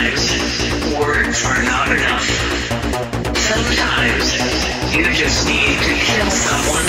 Sometimes words are not enough. Sometimes you just need to kill someone.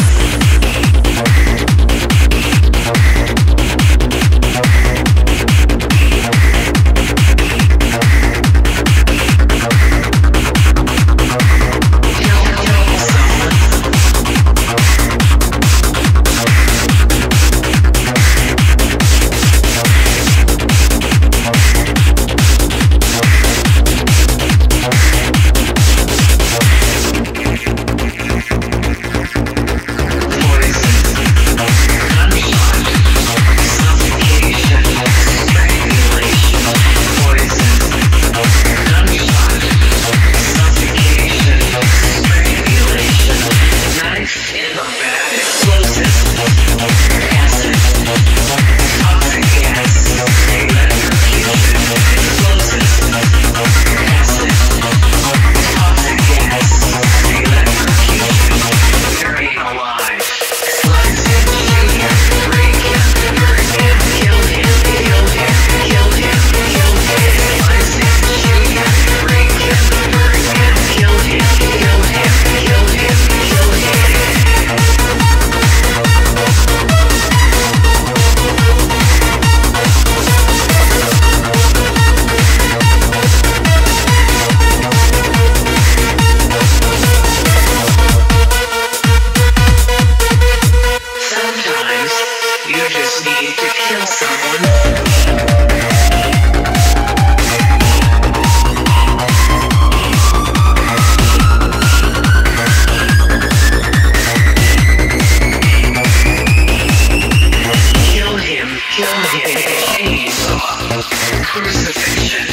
crucifixion,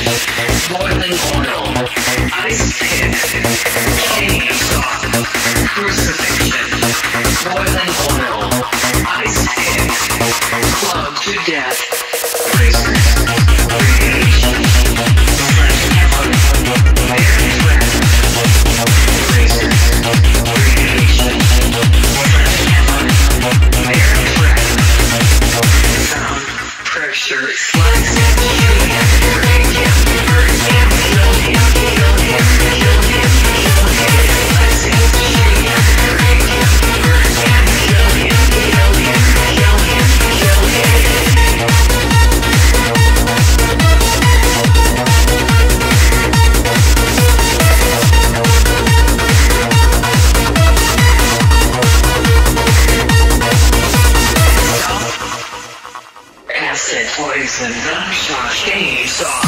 boiling oil, ice pit, chain of crucifixion, boiling oil. acid, poison, gunshot, game saw.